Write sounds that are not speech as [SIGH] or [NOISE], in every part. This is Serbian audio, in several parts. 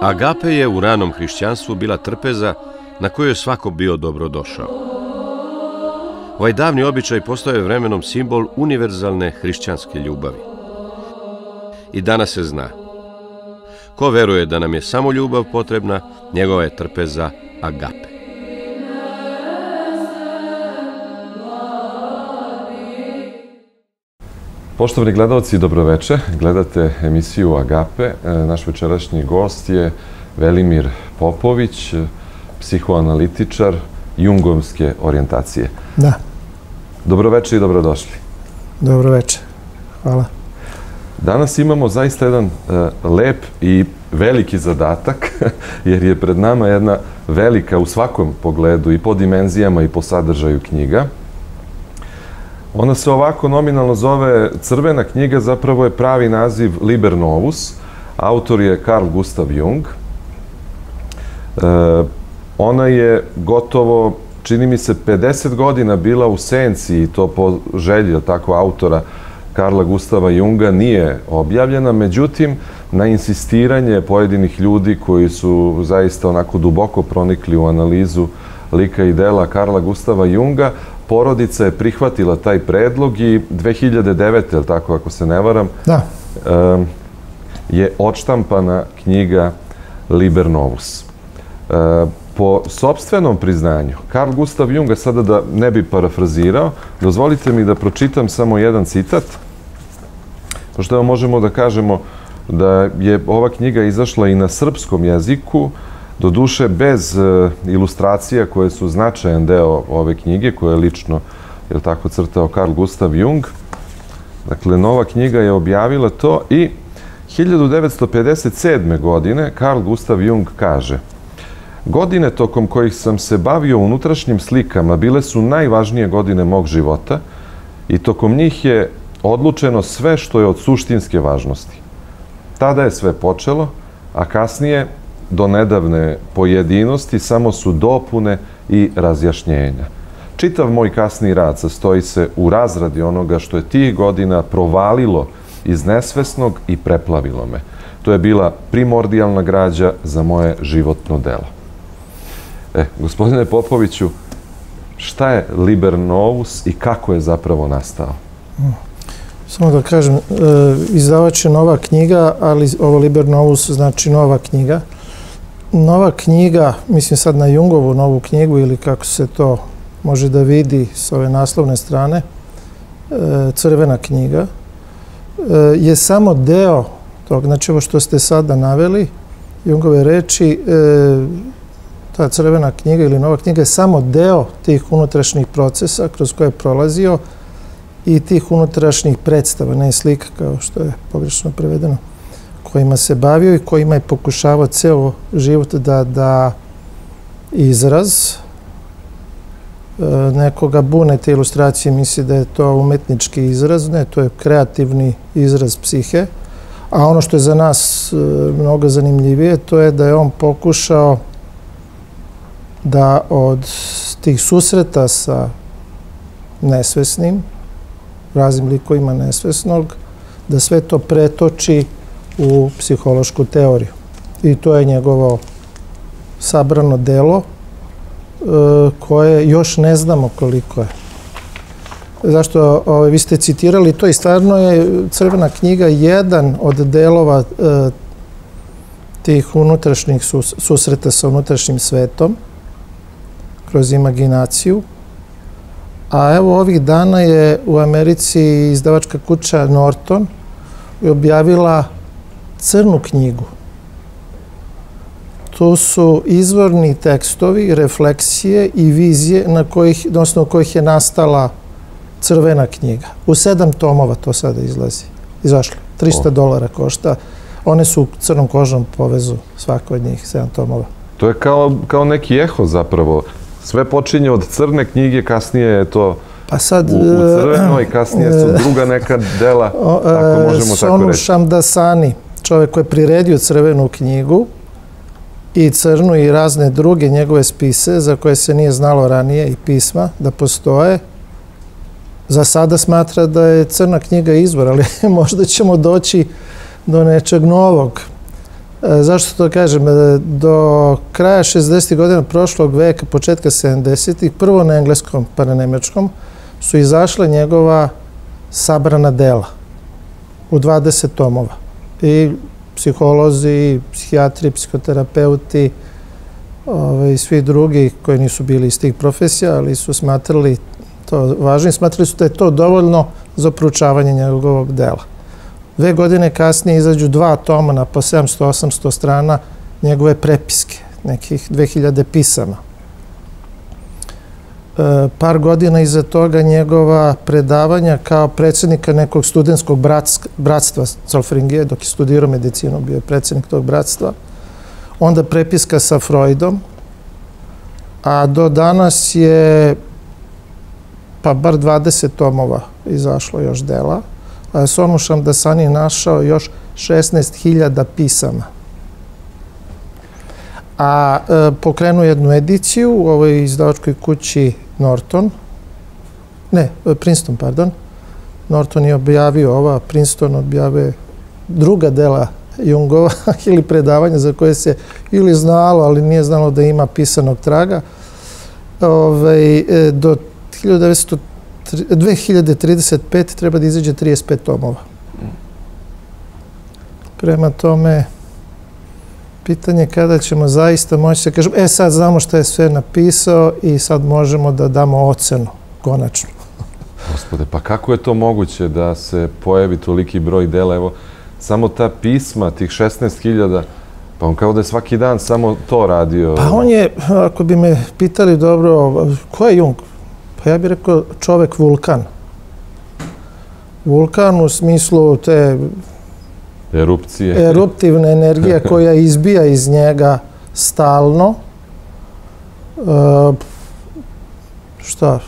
Agape je u ranom hrišćanstvu bila trpeza na kojoj je svako bio dobrodošao. Ovaj davni običaj postao je vremenom simbol univerzalne hrišćanske ljubavi. I danas se zna. Ko veruje da nam je samo ljubav potrebna, njegova je trpeza agape. Poštovani gledalci, dobroveče. Gledate emisiju Agape. E, naš večerašnji gost je Velimir Popović, psihoanalitičar jungovske orijentacije. Da, Dobroveče i dobrodošli. dobroveče. Hvala. Danas imamo zaista jedan e, lep i veliki zadatak, [LAUGHS] jer je pred nama jedna velika u svakom pogledu i po dimenzijama i po sadržaju knjiga. Ona se ovako nominalno zove Crvena knjiga, zapravo je pravi naziv Liber Novus. Autor je Carl Gustav Jung. E, ona je gotovo, čini mi se, 50 godina bila u senci i to po želji, tako, autora Karla Gustava Junga nije objavljena, međutim, na insistiranje pojedinih ljudi koji su zaista onako duboko pronikli u analizu lika i dela Karla Gustava Junga, porodica je prihvatila taj predlog i 2009. je tako, ako se ne varam, Da, je odštampana knjiga Liber Novus. E, po sobstvenom priznanju, Carl Gustav Junga, sada da ne bi parafrazirao, dozvolite mi da pročitam samo jedan citat, pošto možemo da kažemo da je ova knjiga izašla i na srpskom jeziku, duše bez e, ilustracija koje su značajan deo ove knjige, koje je lično, je tako, crtao Carl Gustav Jung. Dakle, nova knjiga je objavila to i 1957. godine Carl Gustav Jung kaže Godine tokom kojih sam se bavio unutrašnjim slikama bile su najvažnije godine mog života i tokom njih je odlučeno sve što je od suštinske važnosti. Tada je sve počelo, a kasnije, do nedavne pojedinosti, samo su dopune i razjašnjenja. Čitav moj kasni rad sastoji se u razradi onoga što je tih godina provalilo iz nesvesnog i preplavilo me. To je bila primordijalna građa za moje životno delo. E, gospodine Popoviću, šta je Liber Novus i kako je zapravo nastao? samo da kažem, e, izdavač je nova knjiga, ali ovo Liber Novus znači nova knjiga. Nova knjiga, mislim sad na Jungovu novu knjigu ili kako se to može da vidi s ove naslovne strane, e, crvena knjiga, e, je samo deo tog, znači ovo što ste sada naveli, Jungove reči, e, ta crvena knjiga ili nova knjiga je samo deo tih unutrašnjih procesa kroz koje je prolazio i tih unutrašnjih predstava, ne slika kao što je pogrešno prevedeno, kojima se bavio i kojima je pokušavao ceo život da da izraz. E, nekoga bune te ilustracije, misli da je to umetnički izraz, ne, to je kreativni izraz psihe. A ono što je za nas e, mnogo zanimljivije, to je da je on pokušao da od tih susreta sa nesvesnim, raznim likovima nesvesnog, da sve to pretoči u psihološku teoriju. I to je njegovo sabrano delo e, koje još ne znamo koliko je. Zašto ovaj, vi ste citirali to i stvarno je Crvena knjiga jedan od delova e, tih unutrašnjih sus, susreta sa unutrašnjim svetom kroz imaginaciju. A evo ovih dana je u Americi izdavačka kuća Norton objavila crnu knjigu. To su izvorni tekstovi, refleksije i vizije na kojih, osnovu kojih je nastala crvena knjiga. U sedam tomova to sada izlazi. Izašlo. 300 O. dolara košta. One su u crnom kožnom povezu, svako od njih, sedam tomova. To je kao, kao neki eho zapravo. Sve počinje od crne knjige, kasnije je to Pa sad... u, u e, crvenoj, kasnije su druga neka dela, O, e, tako možemo tako Sonu reći. Šamdasani, čovjek koji je priredio crvenu knjigu i crnu i razne druge njegove spise za koje se nije znalo ranije i pisma da postoje, za sada smatra da je crna knjiga izvor, ali [LAUGHS] možda ćemo doći do nečeg novog. E, zašto to kažem? E, do kraja 60. godina prošlog veka, početka 70. prvo na engleskom pa na nemačkom su izašle njegova sabrana dela u 20 tomova. I psiholozi, psihijatri, psihoterapeuti ovaj, svi drugi koji nisu bili iz tih profesija, ali su smatrali to važno i smatrali su da je to dovoljno za proučavanje njegovog dela. Dve godine kasnije izađu dva toma na po 700-800 strana njegove prepiske, nekih 2000 pisama. E, par godina iza toga njegova predavanja kao predsjednika nekog studentskog bratstva Zolfringije, dok je studirao medicinu, bio je predsjednik tog bratstva. Onda prepiska sa Freudom, a do danas je pa bar 20 tomova izašlo još dela. A Sonu Šamdasani našao još 16.000 pisama. A e, pokrenu jednu ediciju u ovoj izdavačkoj kući Norton, ne, Princeton, pardon. Norton je objavio ova, Princeton objavio druga dela Jungova [LAUGHS] ili predavanja za koje se ili znalo, ali nije znalo da ima pisanog traga. Ove, ovaj, do 1900, 2035 treba da izađe 35 tomova. Prema tome, Pitanje kada ćemo zaista moći da kažemo, e sad znamo šta je sve napisao i sad možemo da damo ocenu, konačno. [LAUGHS] Gospode, pa kako je to moguće da se pojavi toliki broj dela? Evo, samo ta pisma, tih 16.000, pa on kao da je svaki dan samo to radio. Pa on je, ako bi me pitali dobro, ko je Jung? Pa ja bih rekao čovek vulkan. Vulkan u smislu te Erupcije. Eruptivna energija [LAUGHS] koja izbija iz njega stalno. E, šta,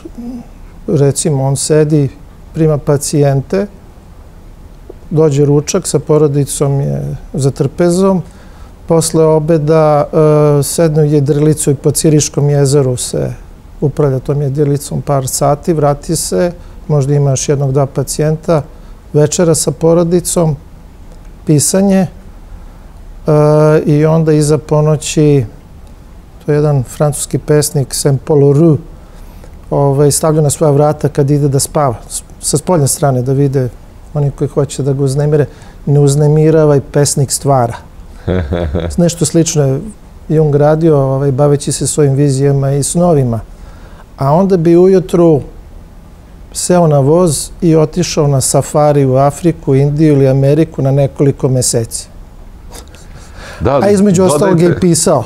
recimo, on sedi, prima pacijente, dođe ručak sa porodicom je za trpezom, posle obeda e, sedne u jedrilicu i po Ciriškom jezeru se upravlja tom jedrilicom par sati, vrati se, možda ima još jednog, dva pacijenta, večera sa porodicom, pisanje uh, i onda iza ponoći to je jedan francuski pesnik Saint Paul Rue ovaj, stavlja na svoja vrata kad ide da spava sa spoljne strane da vide oni koji hoće da ga uznemire ne uznemiravaj pesnik stvara. [LAUGHS] Nešto slično je Jung radio ovaj, baveći se svojim vizijama i snovima. A onda bi ujutru seo na voz i otišao na safari u Afriku, Indiju ili Ameriku na nekoliko meseci. Da, A između ostalog je pisao.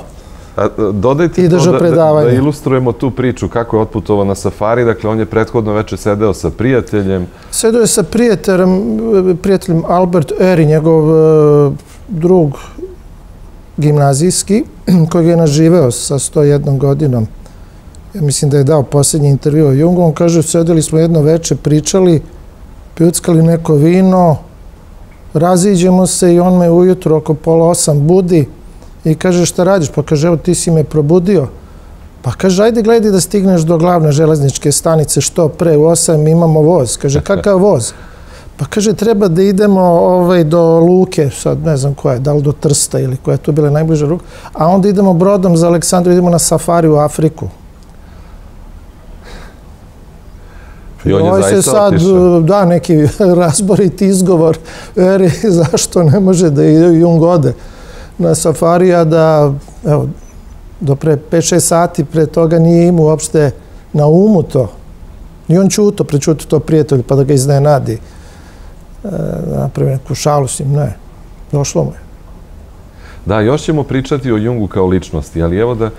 A, dodajte I to da, da, da ilustrujemo tu priču kako je otputovao na safari. Dakle, on je prethodno veče sedeo sa prijateljem. Sedeo je sa prijateljem, prijateljem Albert Eri, njegov uh, drug gimnazijski, koji je naživeo sa 101 godinom ja mislim da je dao posljednji intervju o Jungu, on kaže, sedeli smo jedno veče, pričali, pijuckali neko vino, raziđemo se i on me ujutro oko pola osam budi i kaže, šta radiš? Pa kaže, evo ti si me probudio. Pa kaže, ajde gledaj da stigneš do glavne železničke stanice što pre, u osam imamo voz. Kaže, kakav voz? Pa kaže, treba da idemo ovaj, do Luke, sad ne znam koja je, da li do Trsta ili koja je tu bila najbliža ruka, a onda idemo brodom za Aleksandru, idemo na safari u Afriku. I on je ovaj se sad otišao. da neki [LAUGHS] razborit izgovor eri [LAUGHS] zašto ne može da ide Jung ode na safarija da evo, do pre 5-6 sati pre toga nije imao uopšte na umu to. I on čuto, prečuto to prijatelj pa da ga iznenadi. E, napravi neku šalu s njim, ne. Došlo mu je. Da, još ćemo pričati o Jungu kao ličnosti, ali evo da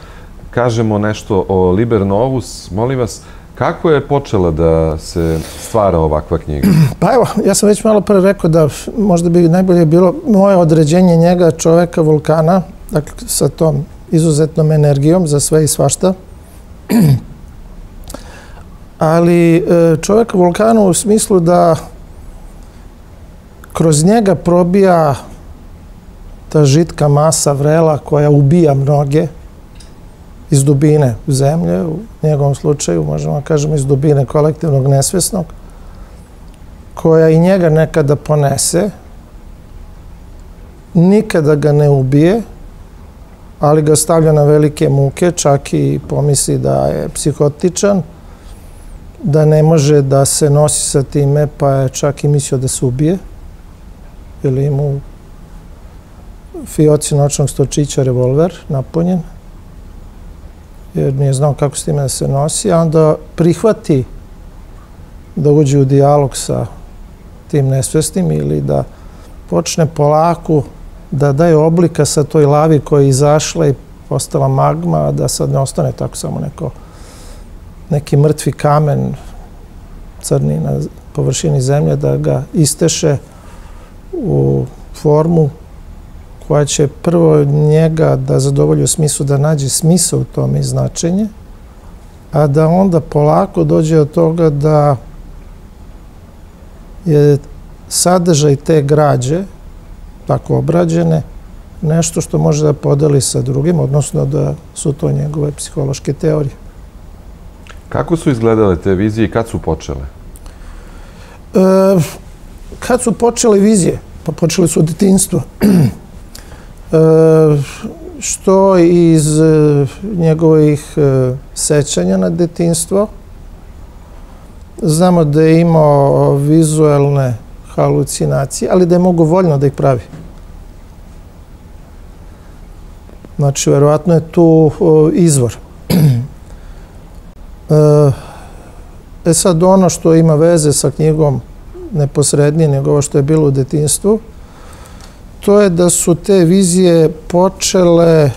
kažemo nešto o Liber Novus. Molim vas, Kako je počela da se stvara ovakva knjiga? [CLEARS THROAT] Pa evo, ja sam već malo pre rekao da možda bi najbolje bilo moje određenje njega čoveka vulkana, dakle sa tom izuzetnom energijom za sve i svašta. [CLEARS THROAT] Ali e, čoveka vulkana u smislu da kroz njega probija ta žitka masa vrela koja ubija mnoge, iz dubine zemlje, u njegovom slučaju, možemo da kažemo iz dubine kolektivnog nesvesnog, koja i njega nekada ponese nikada ga ne ubije, ali ga stavlja na velike muke, čak i pomisli da je psihotičan, da ne može da se nosi sa time, pa je čak i mislio da se ubije, ili mu fioci noćnog stočića revolver napunjen, jer nije znao kako s time da se nosi, a onda prihvati da uđe u dijalog sa tim nesvestim ili da počne polako da daje oblika sa toj lavi koja je izašla i postala magma, da sad ne ostane tako samo neko neki mrtvi kamen crni na površini zemlje, da ga isteše u formu koja će prvo njega da zadovolji u smislu da nađe smisao u tome i značenje, a da onda polako dođe od toga da je sadržaj te građe, tako obrađene, nešto što može da podeli sa drugim, odnosno da su to njegove psihološke teorije. Kako su izgledale te vizije i kad su počele? E, kad su počele vizije? Pa počele su od detinstva. E, što iz e, njegovih e, sećanja na detinstvo. Znamo da je imao vizualne halucinacije, ali da je mogo voljno da ih pravi. Znači, verovatno je tu izvor. [CLEARS THROAT] E, sad, ono što ima veze sa knjigom neposrednije nego ovo što je bilo u detinstvu, to je da su te vizije počele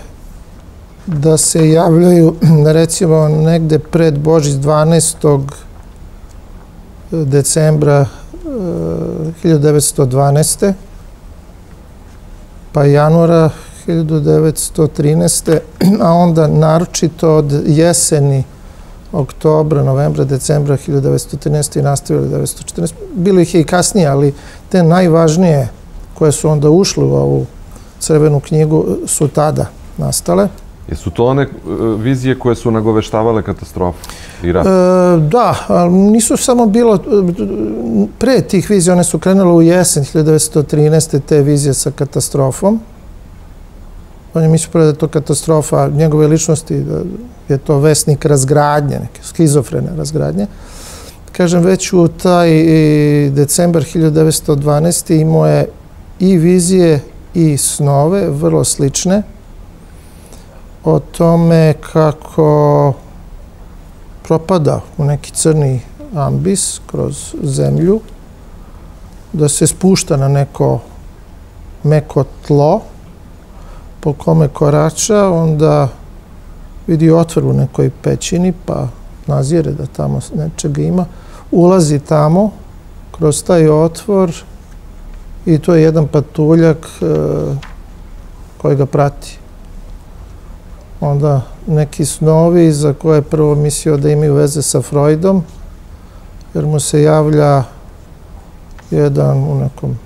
da se javljaju, [CLEARS THROAT] recimo, negde pred Božić 12. decembra 1912. pa januara 1913. [CLEARS THROAT] a onda naročito od jeseni oktobra, novembra, decembra 1913. i nastavili 1914. Bilo ih je i kasnije, ali te najvažnije koje su onda ušle u ovu crvenu knjigu su tada nastale. Jesu to one e, vizije koje su nagoveštavale katastrofu i rat? E, da, ali nisu samo bilo, e, pre tih vizija, one su krenule u jesen 1913. te vizije sa katastrofom. On je mislio da je to katastrofa njegove ličnosti, da je to vesnik razgradnje, neke skizofrene razgradnje. Kažem, već u taj decembar 1912. imao je i vizije i snove, vrlo slične, o tome kako propada u neki crni ambis kroz zemlju, da se spušta na neko meko tlo po kome korača, onda vidi otvor u nekoj pećini, pa nazire da tamo nečega ima, ulazi tamo kroz taj otvor i to je jedan patuljak e, koji ga prati. Onda neki snovi za koje je prvo mislio da imaju veze sa Freudom, jer mu se javlja jedan u nekom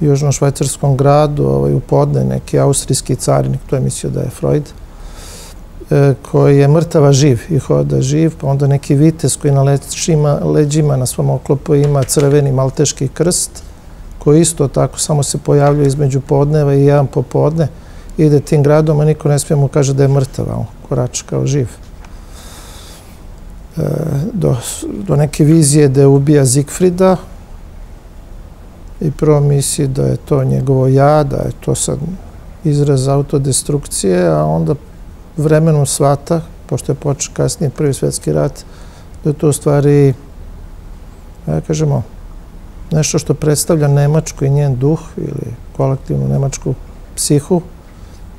južno-švajcarskom gradu, ovaj, u podne, neki austrijski carinik, to je mislio da je Freud, e, koji je mrtava živ i hoda živ, pa onda neki vites koji na leđima na svom oklopu ima crveni malteški krst, koji isto tako samo se pojavljuje između podneva i jedan popodne, ide tim gradom, a niko ne smije mu kaže da je mrtav, on korača kao živ. E, do, do neke vizije da je ubija Zigfrida i prvo misli da je to njegovo ja, da je to sad izraz autodestrukcije, a onda vremenom svata, pošto je počeo kasnije prvi svetski rat, da je to u stvari, ja kažemo, nešto što predstavlja Nemačku i njen duh ili kolektivnu nemačku psihu,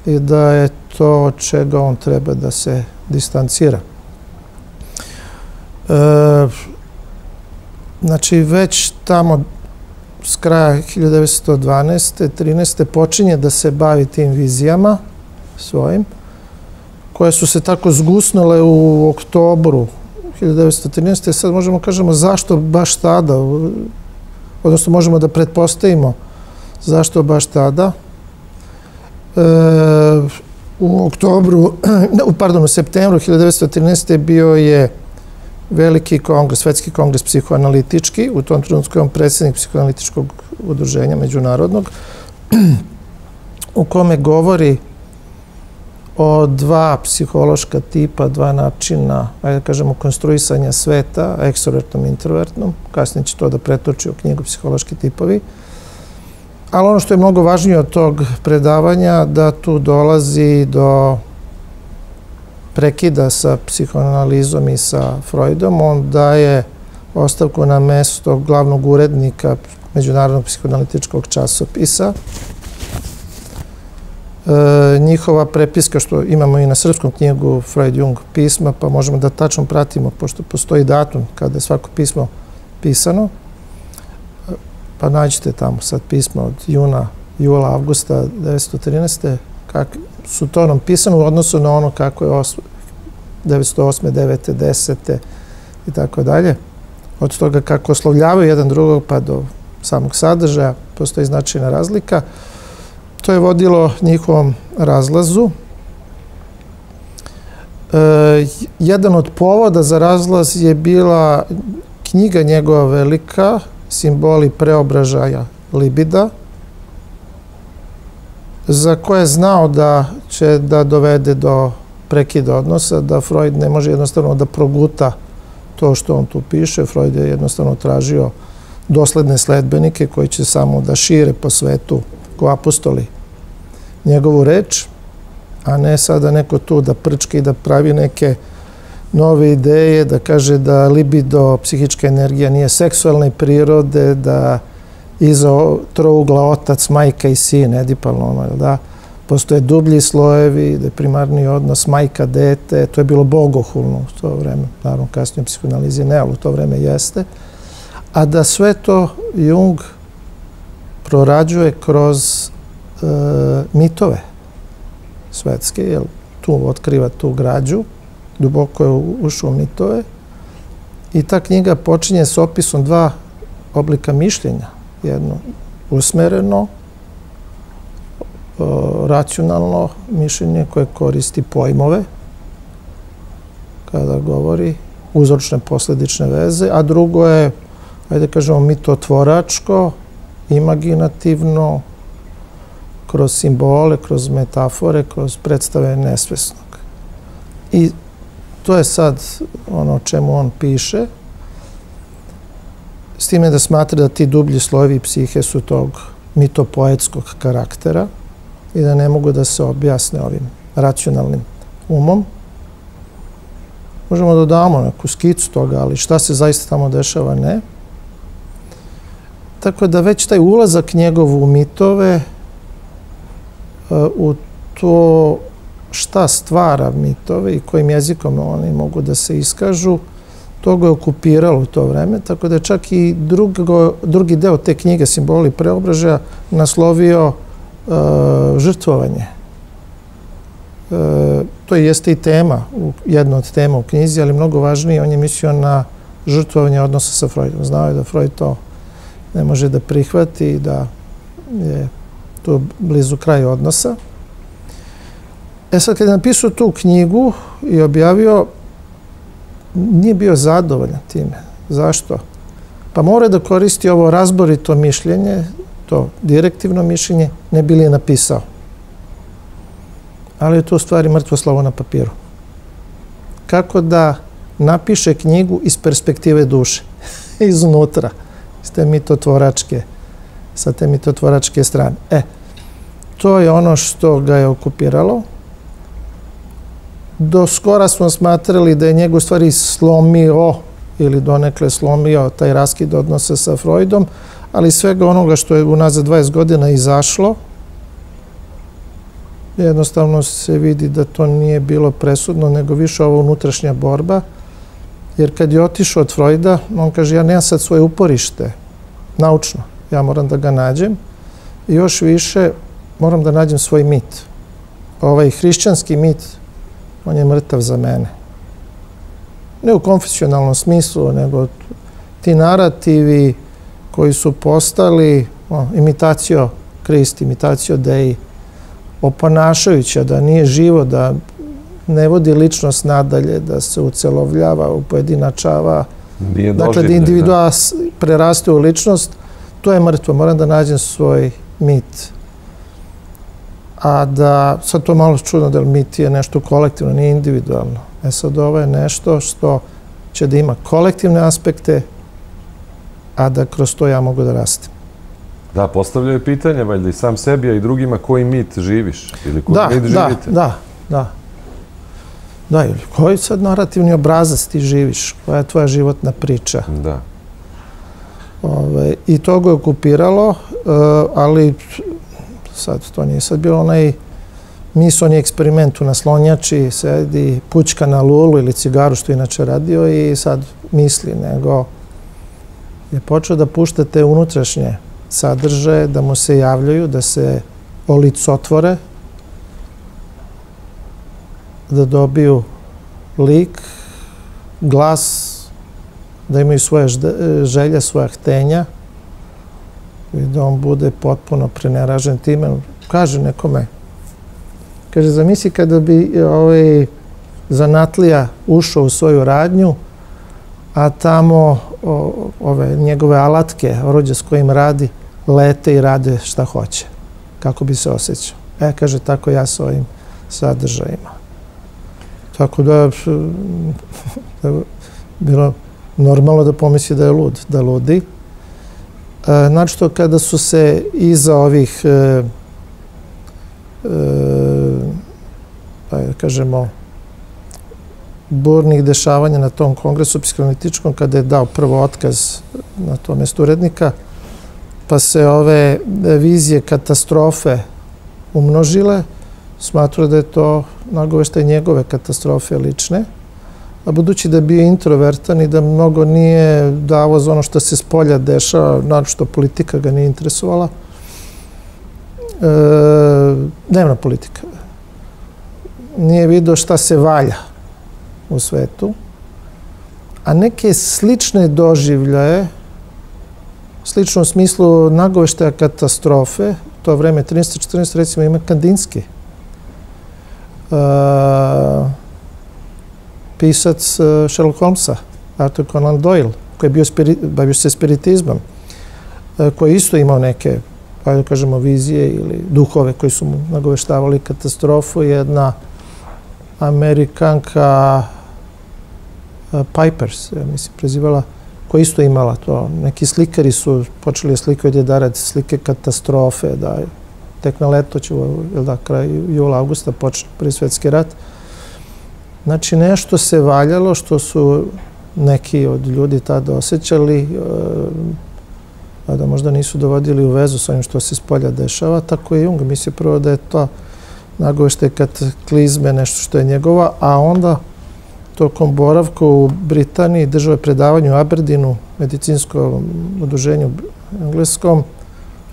i da je to od čega on treba da se distancira. E, znači, već tamo s kraja 1912. 13. počinje da se bavi tim vizijama svojim, koje su se tako zgusnule u oktobru 1913. Sad možemo kažemo zašto baš tada, odnosno možemo da pretpostavimo zašto baš tada, u oktobru, [CLEARS THROAT] pardon, u septembru 1913. bio je veliki kongres, svetski kongres psihoanalitički, u tom trenutku je on predsjednik psihoanalitičkog udruženja međunarodnog [CLEARS THROAT] u kome govori o dva psihološka tipa, dva načina, ajde da kažemo, konstruisanja sveta, ekstrovertnom i introvertnom. Kasnije će to da pretoči u knjigu Psihološki tipovi. Ali ono što je mnogo važnije od tog predavanja, da tu dolazi do prekida sa psihoanalizom i sa Freudom. On daje ostavku na mesto glavnog urednika Međunarodnog psihoanalitičkog časopisa njihova prepiska što imamo i na srpskom knjigu Freud Jung pisma, pa možemo da tačno pratimo, pošto postoji datum kada je svako pismo pisano, pa nađete tamo sad pismo od juna, jula, avgusta 1913. Kak su to nam pisano u odnosu na ono kako je 908. 9. 10. i tako dalje. Od toga kako oslovljavaju jedan drugog pa do samog sadržaja postoji značajna razlika. To je vodilo njihovom razlazu. E, jedan od povoda za razlaz je bila knjiga njegova velika, simboli preobražaja libida, za koje je znao da će da dovede do prekida odnosa, da Freud ne može jednostavno da proguta to što on tu piše. Freud je jednostavno tražio dosledne sledbenike koji će samo da šire po svetu ko apostoli njegovu reč, a ne sada neko tu da prčka i da pravi neke nove ideje, da kaže da libido, psihička energija nije seksualne prirode, da iza trougla otac, majka i sin, edipalno ono, da? Postoje dublji slojevi, da je primarni odnos majka, dete, to je bilo bogohulno u to vreme, naravno kasnije psihoanalizi ne, ali u to vreme jeste, a da sve to Jung prorađuje kroz e, mitove svetske, jer tu otkriva tu građu, duboko je ušao mitove i ta knjiga počinje s opisom dva oblika mišljenja. Jedno usmereno, e, racionalno mišljenje koje koristi pojmove kada govori uzročne posledične veze, a drugo je, ajde kažemo, mitotvoračko, imaginativno, kroz simbole, kroz metafore, kroz predstave nesvesnog. I to je sad ono čemu on piše, s time da smatra da ti dublji slojevi psihe su tog mitopoetskog karaktera i da ne mogu da se objasne ovim racionalnim umom. Možemo da damo neku skicu toga, ali šta se zaista tamo dešava, ne. Tako da već taj ulazak njegov u mitove u to šta stvara mitove i kojim jezikom oni mogu da se iskažu, to ga je okupiralo u to vreme, tako da je čak i drugo, drugi deo te knjige Simboli preobražaja naslovio uh, žrtvovanje. Uh, to jeste i tema, jedna od tema u knjizi, ali mnogo važnije, on je mislio na žrtvovanje odnosa sa Freudom. Znao je da Freud to ne može da prihvati da je to blizu kraja odnosa. E sad, kada je napisao tu knjigu i objavio, nije bio zadovoljan time. Zašto? Pa mora da koristi ovo razborito mišljenje, to direktivno mišljenje, ne bi li je napisao. Ali je to u stvari mrtvo slovo na papiru. Kako da napiše knjigu iz perspektive duše, [LAUGHS] iznutra, iz te mitotvoračke sa te mitotvoračke strane. E, to je ono što ga je okupiralo. Do skora smo smatrali da je njegov stvari slomio ili donekle slomio taj raskid odnose sa Freudom, ali svega onoga što je unazad 20 godina izašlo, jednostavno se vidi da to nije bilo presudno, nego više ova unutrašnja borba, jer kad je otišao od Freuda, on kaže, ja nemam sad svoje uporište, naučno ja moram da ga nađem i još više moram da nađem svoj mit. Ovaj hrišćanski mit, on je mrtav za mene. Ne u konfesionalnom smislu, nego ti narativi koji su postali o, imitacio Krist, imitacio Deji, oponašajuća da nije živo, da ne vodi ličnost nadalje, da se ucelovljava, upojedinačava. Nije dakle, da individua preraste u ličnost, to je mrtvo, moram da nađem svoj mit. a da, sad to je malo čudno da mit je nešto kolektivno, nije individualno. E sad ovo je nešto što će da ima kolektivne aspekte, a da kroz to ja mogu da rastem. Da, postavljaju pitanje, valjda i sam sebi, a i drugima koji mit živiš ili koji da, mit da, živite. da, da. Da, ili koji sad narativni obrazac ti živiš? Koja je tvoja životna priča? Da. Ove, I to ga je okupiralo, uh, ali sad to nije sad bilo onaj misoni eksperiment u naslonjači, sedi, pučka na lulu ili cigaru što inače radio i sad misli, nego je počeo da pušta te unutrašnje sadržaje, da mu se javljaju, da se olicotvore, da dobiju lik, glas, da imaju svoje želje, svoja htenja i da on bude potpuno preneražen time. Kaže nekome, kaže, zamisli kada bi ovaj, zanatlija ušao u svoju radnju, a tamo ove njegove alatke, oruđe s kojim radi, lete i rade šta hoće. Kako bi se osjećao. E, kaže, tako ja s ovim sadržajima. Tako da, da [LAUGHS] bilo normalno da pomisli da je lud, da ludi. E, znači to kada su se iza ovih e, e, pa kažemo burnih dešavanja na tom kongresu psihoanalitičkom kada je dao prvo otkaz na to mesto urednika pa se ove vizije katastrofe umnožile smatruo da je to nagoveštaj njegove katastrofe lične a budući da je bio introvertan i da mnogo nije davo za ono što se s polja dešava, naročito politika ga nije interesovala, e, dnevna politika. Nije vidio šta se valja u svetu, a neke slične doživljaje, slično u smislu nagoveštaja katastrofe, to vreme 13-14, recimo ima Kandinski. Uh, pisac uh, Sherlock Holmesa, Arthur Conan Doyle, koji je bio bavio se spiritizmom, uh, koji je isto imao neke, pa da kažemo, vizije ili duhove koji su mu nagoveštavali katastrofu. Jedna Amerikanka Pipers, ja mislim, prezivala, koja isto imala to. Neki slikari su počeli da slikaju djedarad slike katastrofe, da tek na leto će, jel da, kraj jula, augusta počne prvi svetski rat. Znači, nešto se valjalo što su neki od ljudi tada osjećali, e, a da možda nisu dovodili u vezu sa onim što se s polja dešava, tako je Jung misli prvo da je to nagovešte kataklizme, nešto što je njegova, a onda tokom boravka u Britaniji držao je predavanje u Aberdinu, medicinskom udruženju engleskom,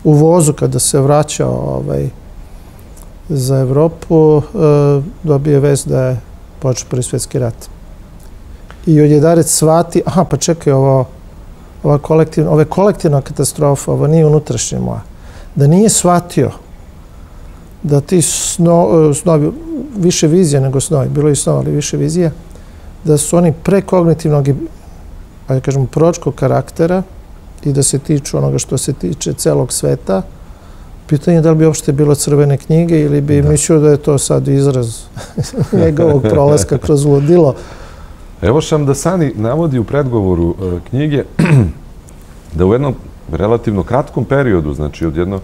u vozu kada se vraćao ovaj, za Evropu, e, dobije vez da je počeo prvi svjetski rat. I odjedarec svati, aha, pa čekaj, ovo, ova kolektivna, ove kolektivna katastrofa, ovo nije unutrašnje moja. Da nije shvatio da ti sno, snovi, više vizija nego snovi, bilo je snova, ali više vizija, da su oni prekognitivnog ajde kažemo, proročkog karaktera i da se tiču onoga što se tiče celog sveta, Pitanje je da li bi uopšte bilo crvene knjige ili bi da. mislio da je to sad izraz [LAUGHS] njegovog prolaska kroz ludilo. Evo Šamdasani navodi u predgovoru e, knjige [CLEARS THROAT] da u jednom relativno kratkom periodu, znači od jedno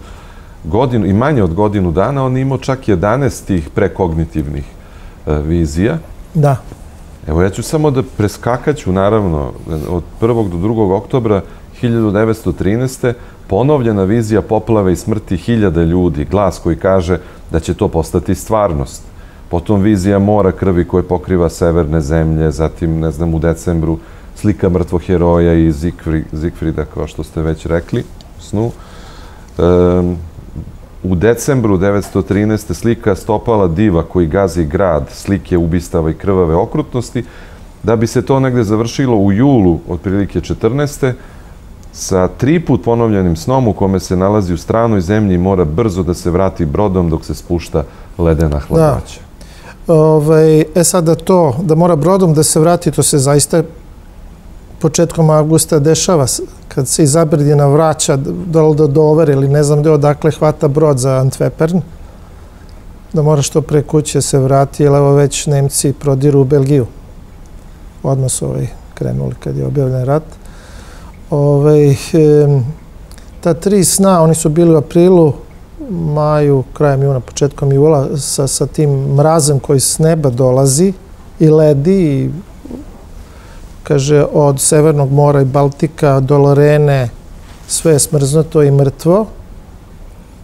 godinu i manje od godinu dana, on imao čak 11 tih prekognitivnih e, vizija. Da. Evo ja ću samo da preskakaću, naravno, od 1. do 2. oktobra 1913 ponovljena vizija poplave i smrti hiljada ljudi, glas koji kaže da će to postati stvarnost. Potom vizija mora krvi koje pokriva severne zemlje, zatim, ne znam, u decembru slika mrtvog heroja i Zigfrida, kao što ste već rekli, snu. U decembru 1913. slika stopala diva koji gazi grad, slike ubistava i krvave okrutnosti, da bi se to negde završilo u julu, otprilike 14 sa tri put ponovljenim snom u kome se nalazi u stranoj zemlji i mora brzo da se vrati brodom dok se spušta ledena hladnoća. Da. Ovaj, e sada to, da mora brodom da se vrati, to se zaista početkom avgusta dešava kad se iz Aberdina vraća do, do Dover ili ne znam gde odakle hvata brod za Antwerpen da mora što pre kuće se vrati, jer evo već Nemci prodiru u Belgiju. Odmah su ovaj krenuli kad je objavljen rat. Ovaj, ta tri sna, oni su bili u aprilu, maju, krajem juna, početkom jula, sa, sa tim mrazem koji s neba dolazi i ledi i kaže od Severnog mora i Baltika do Lorene sve je smrznuto i mrtvo.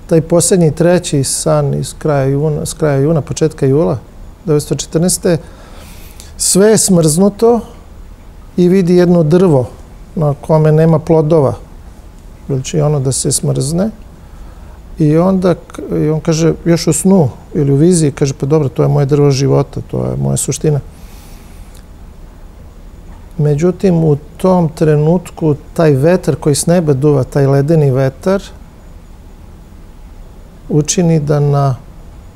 Taj posljednji treći san iz kraja juna, s kraja juna, početka jula, 1914. Sve je smrznuto i vidi jedno drvo na kome nema plodova. Znači ono da se smrzne. I onda i on kaže, još u snu ili u viziji, kaže, pa dobro, to je moje drvo života, to je moja suština. Međutim, u tom trenutku taj vetar koji s neba duva, taj ledeni vetar, učini da na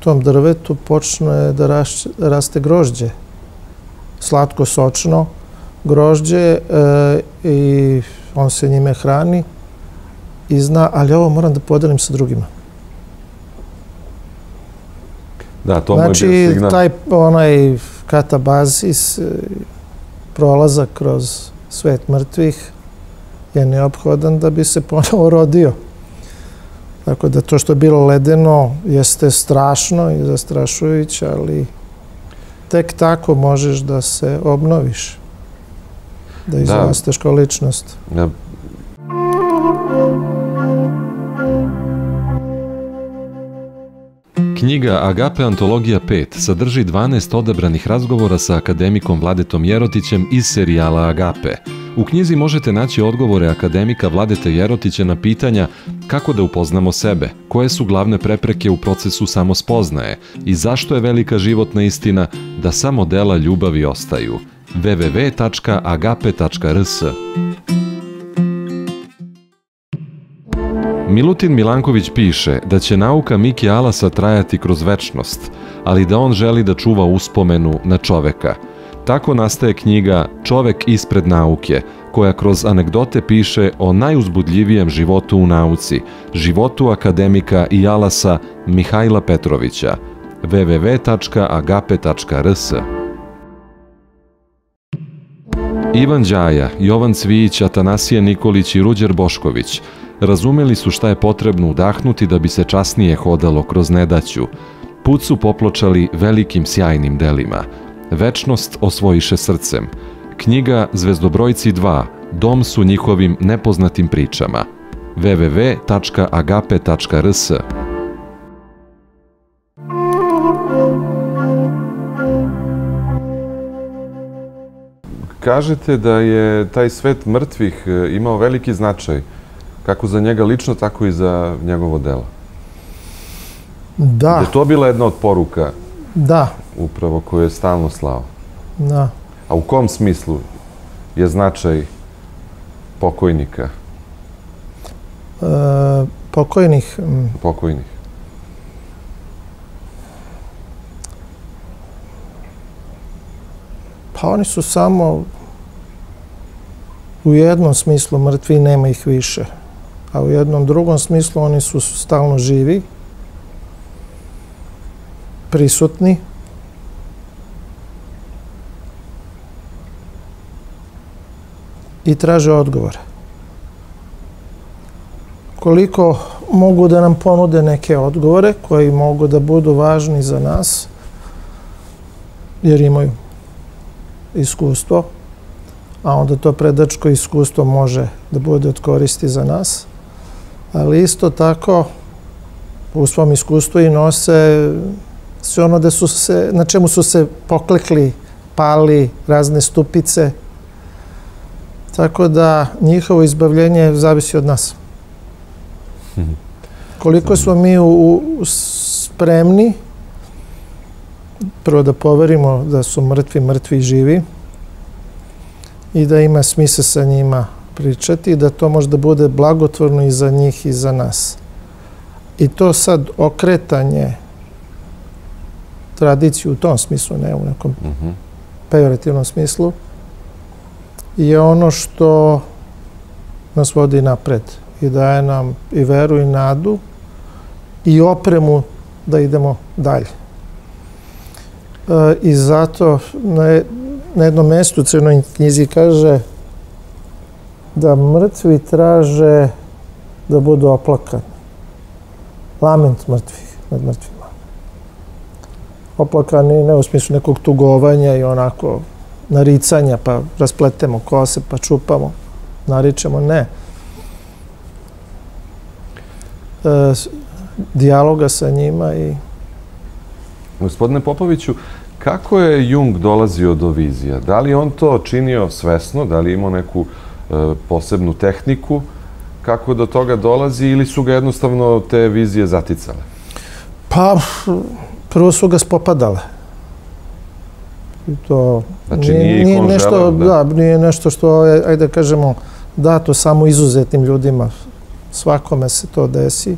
tom drvetu počne da raste grožđe. Slatko, sočno grožđe e, i on se njime hrani i zna, ali ovo moram da podelim sa drugima. Da, to znači, je bio signal. taj onaj katabazis, prolazak kroz svet mrtvih je neophodan da bi se ponovo rodio. Tako da to što je bilo ledeno jeste strašno i zastrašujuće, ali tek tako možeš da se obnoviš, da izrasteš da. kao ličnost. Da. Knjiga Agape Antologija 5 sadrži 12 odabranih razgovora sa akademikom Vladetom Jerotićem iz serijala Agape. U knjizi možete naći odgovore akademika Vladete Jerotića na pitanja kako da upoznamo sebe, koje su glavne prepreke u procesu samospoznaje i zašto je velika životna istina da samo dela ljubavi ostaju. www.agape.rs Milutin Milanković piše da će nauka Miki Alasa trajati kroz večnost, ali da on želi da čuva uspomenu na čoveka. Tako nastaje knjiga Čovek ispred nauke, koja kroz anegdote piše o najuzbudljivijem životu u nauci, životu akademika i Alasa Mihajla Petrovića. www.agape.rs Ivan Đaja, Jovan Cvijić, Atanasija Nikolić i Ruđer Bošković – razumeli su šta je potrebno udahnuti da bi se časnije hodalo kroz nedaću. Put su popločali velikim sjajnim delima. Večnost osvojiše srcem. Knjiga Zvezdobrojci 2. Dom su njihovim nepoznatim pričama. www.agape.rs Kažete da je taj svet mrtvih e, imao veliki značaj kako za njega lično, tako i za njegovo delo. Da. Je to bila jedna od poruka? Da. Upravo koju je stalno slao? Da. A u kom smislu je značaj pokojnika? E, pokojnih? Pokojnih. Pa oni su samo u jednom smislu mrtvi, nema ih više a u jednom drugom smislu oni su stalno živi, prisutni, i traže odgovore. Koliko mogu da nam ponude neke odgovore koji mogu da budu važni za nas, jer imaju iskustvo, a onda to predačko iskustvo može da bude od koristi za nas – ali isto tako u svom iskustvu i nose sve ono da su se, na čemu su se poklekli, pali, razne stupice. Tako da njihovo izbavljenje zavisi od nas. [LAUGHS] Koliko smo mi u, u spremni prvo da poverimo da su mrtvi, mrtvi i živi i da ima smisla sa njima pričati, da to možda bude blagotvorno i za njih i za nas. I to sad okretanje tradiciju u tom smislu, ne u nekom mm -hmm. pejorativnom smislu, je ono što nas vodi napred i daje nam i veru i nadu i opremu da idemo dalje. E, I zato na jednom mestu u Crnoj knjizi kaže da mrtvi traže da budu oplakani. Lament mrtvih nad mrtvima. Oplakani ne u smislu nekog tugovanja i onako naricanja, pa raspletemo kose, pa čupamo, naričemo, ne. E, dijaloga sa njima i... Gospodine Popoviću, kako je Jung dolazio do vizija? Da li on to činio svesno? Da li imao neku e, posebnu tehniku? Kako do toga dolazi ili su ga jednostavno te vizije zaticale? Pa, prvo su ga spopadale. I to znači, nije, nije, nije nešto, želeo, da. da, nije nešto što je, ajde da kažemo, dato samo izuzetnim ljudima. Svakome se to desi.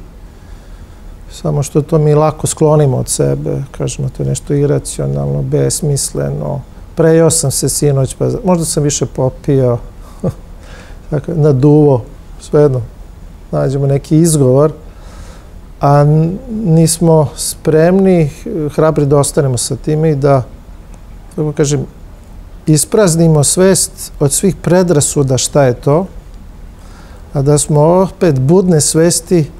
Samo što to mi lako sklonimo od sebe, kažemo to je nešto iracionalno, besmisleno. Prejao sam se sinoć, pa možda sam više popio, [LAUGHS] na duvo, svejedno. Nađemo neki izgovor, a nismo spremni, hrabri da ostanemo sa time i da, tako kažem, ispraznimo svest od svih predrasuda šta je to, a da smo opet budne svesti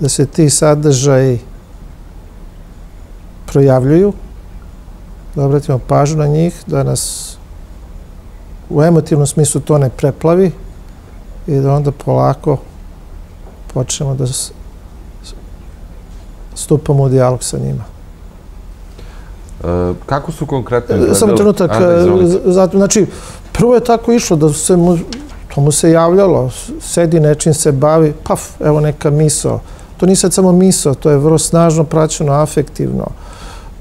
da se ti sadržaji projavljuju, da obratimo pažnju na njih, da nas u emotivnom smislu to ne preplavi i da onda polako počnemo da stupamo u dijalog sa njima. E, kako su konkretno izgledali? Samo trenutak, da, zato, znači, prvo je tako išlo da se mu, to mu se javljalo, sedi nečim se bavi, paf, evo neka miso, To nije sad samo miso, to je vrlo snažno praćeno, afektivno,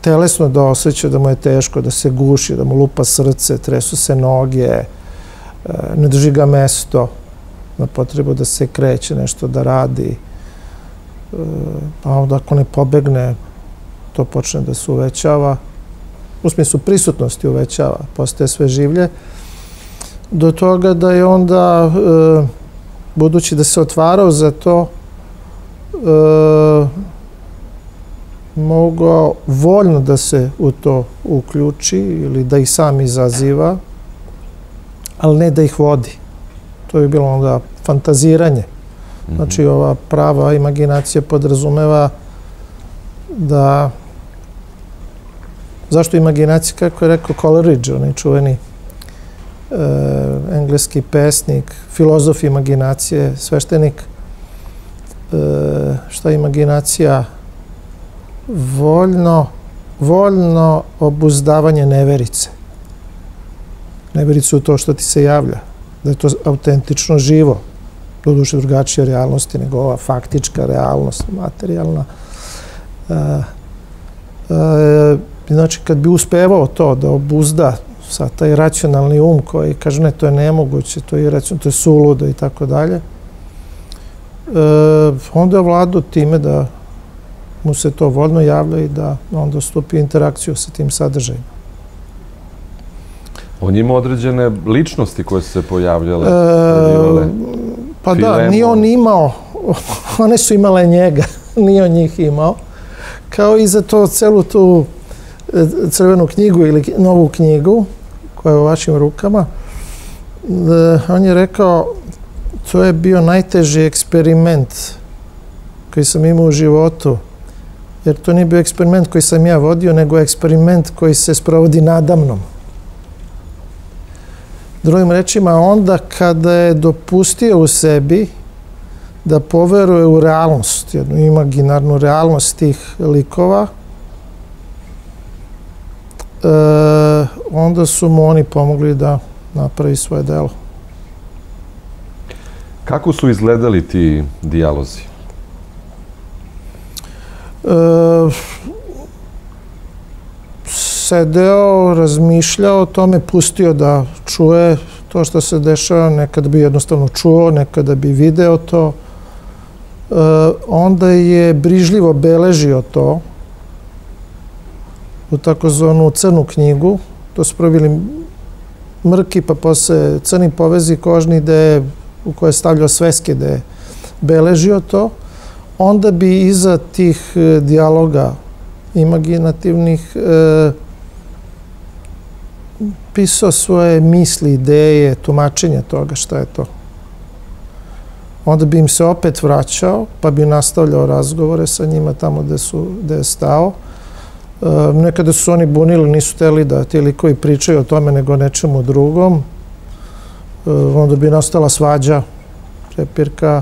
telesno da osjeća da mu je teško, da se guši, da mu lupa srce, tresu se noge, e, ne drži ga mesto, na potrebu da se kreće, nešto da radi. E, pa onda ako ne pobegne, to počne da se uvećava. U smislu prisutnosti uvećava, postaje sve življe. Do toga da je onda, e, budući da se otvarao za to, mogao voljno da se u to uključi ili da ih sam izaziva, ali ne da ih vodi. To je bilo onda fantaziranje. Mhm. Znači, ova prava imaginacija podrazumeva da zašto imaginacija, kako je rekao Coleridge, onaj čuveni e, engleski pesnik, filozof imaginacije, sveštenik, E, šta je imaginacija voljno voljno obuzdavanje neverice. Neverica u to što ti se javlja. Da je to autentično živo. Doduše drugačija realnosti nego ova faktička realnost, materijalna. E, e, znači, kad bi uspevao to da obuzda sa taj racionalni um koji kaže ne, to je nemoguće, to je iracionalno, to je suludo i tako dalje, e, onda vladu time da mu se to voljno javlja i da onda stupi interakciju sa tim sadržajima. On ima određene ličnosti koje su se pojavljale? E, pa Filemo. da, nije on imao, [LAUGHS] one su imale njega, [LAUGHS] nije on njih imao. Kao i za to celu tu e, crvenu knjigu ili novu knjigu koja je u vašim rukama, e, on je rekao to je bio najteži eksperiment koji sam imao u životu. Jer to nije bio eksperiment koji sam ja vodio, nego eksperiment koji se sprovodi nadamnom. Drugim rečima, onda kada je dopustio u sebi da poveruje u realnost, jednu imaginarnu realnost tih likova, e, onda su mu oni pomogli da napravi svoje delo. Kako su izgledali ti dijalozi? E, sedeo, razmišljao o tome, pustio da čuje to što se dešava, nekada bi jednostavno čuo, nekada bi video to. E, onda je brižljivo beležio to u takozvanu crnu knjigu. To su pravili mrki, pa posle crni povezi kožni, gde je u koje je stavljao sveske da je beležio to. onda bi iza tih e, dijaloga imaginativnih e, pisao svoje misli, ideje, tumačenje toga šta je to. Onda bi im se opet vraćao, pa bi nastavljao razgovore sa njima tamo gde, su, gde je stao. E, nekada su oni bunili, nisu teli da ti likovi pričaju o tome nego nečemu drugom. E, onda bi nastala svađa, prepirka.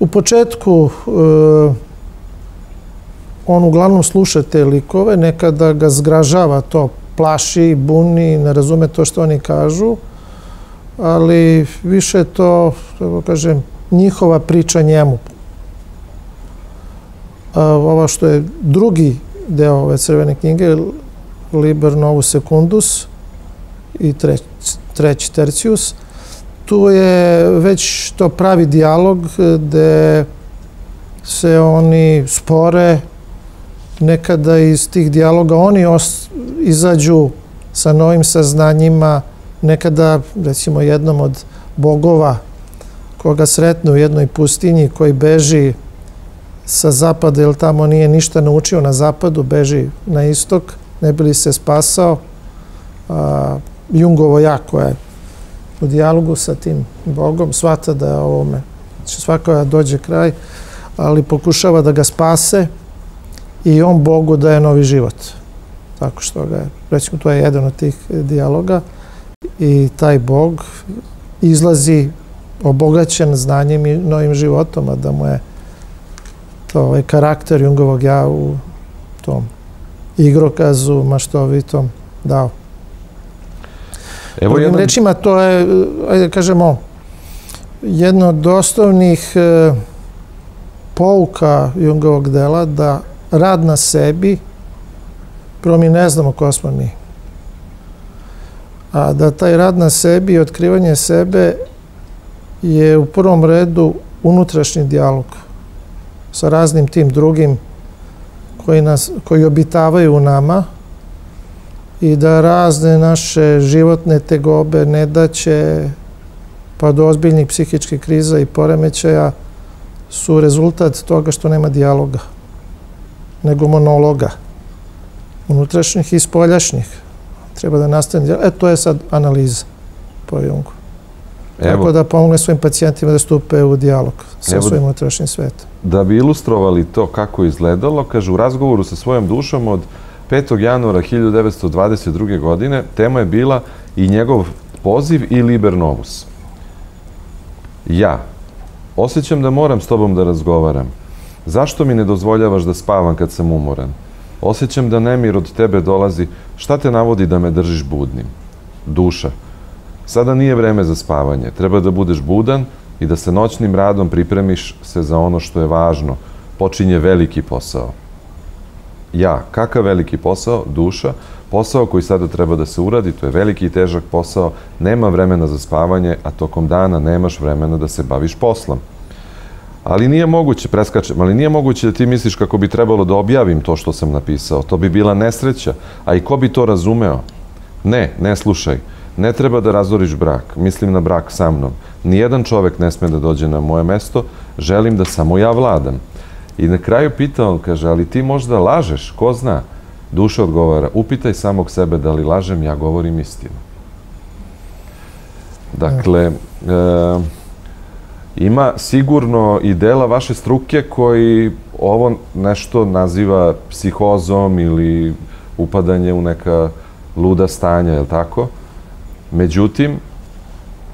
U početku e, on uglavnom sluša te likove, nekada ga zgražava to, plaši, buni, ne razume to što oni kažu, ali više to, tako kažem, njihova priča njemu. A, ova što je drugi deo ove crvene knjige, Liber Novus Secundus i treć, treći Tercius, tu je već to pravi dijalog gde se oni spore, nekada iz tih dijaloga oni izađu sa novim saznanjima, nekada recimo jednom od bogova koga sretnu u jednoj pustinji koji beži sa zapada, jer tamo nije ništa naučio na zapadu, beži na istok, ne bi li se spasao. Jungovo ja koja je u dijalogu sa tim Bogom, svata da ovome, će svako da dođe kraj, ali pokušava da ga spase i on Bogu daje novi život. Tako što ga recimo, to je jedan od tih dijaloga i taj Bog izlazi obogaćen znanjem i novim životom, a da mu je to ovaj karakter Jungovog ja u tom igrokazu maštovitom dao. Evo Drugim jedan... rečima, to je, ajde da kažemo, jedno od osnovnih e, pouka Jungovog dela da rad na sebi, prvo mi ne znamo ko smo mi, a da taj rad na sebi i otkrivanje sebe je u prvom redu unutrašnji dijalog sa raznim tim drugim koji, nas, koji obitavaju u nama i da razne naše životne tegobe, nedaće, pa do ozbiljnih psihičkih kriza i poremećaja su rezultat toga što nema dijaloga, nego monologa, unutrašnjih i spoljašnjih. Treba da nastane dijalog. E, to je sad analiza po Jungu. Evo. Tako da pomogne svojim pacijentima da stupe u dijalog sa Evo, svojim unutrašnjim svetom. Da bi ilustrovali to kako je izgledalo, kaže u razgovoru sa svojom dušom od 5. januara 1922. godine tema je bila i njegov poziv i liber novus. Ja, osjećam da moram s tobom da razgovaram. Zašto mi ne dozvoljavaš da spavam kad sam umoran? Osjećam da nemir od tebe dolazi. Šta te navodi da me držiš budnim? Duša, Sada nije vreme za spavanje. Treba da budeš budan i da se noćnim radom pripremiš se za ono što je važno. Počinje veliki posao. Ja, kakav veliki posao? Duša. Posao koji sada treba da se uradi, to je veliki i težak posao, nema vremena za spavanje, a tokom dana nemaš vremena da se baviš poslom. Ali nije moguće, preskačem, ali nije moguće da ti misliš kako bi trebalo da objavim to što sam napisao. To bi bila nesreća. A i ko bi to razumeo? Ne, ne slušaj. Ne treba da razoriš brak, mislim na brak sa mnom. Nijedan čovek ne sme da dođe na moje mesto, želim da samo ja vladam. I na kraju pita on, kaže, ali ti možda lažeš, ko zna? Duša odgovara, upitaj samog sebe da li lažem, ja govorim istinu. Dakle, e, ima sigurno i dela vaše struke koji ovo nešto naziva psihozom ili upadanje u neka luda stanja, je li tako? Međutim,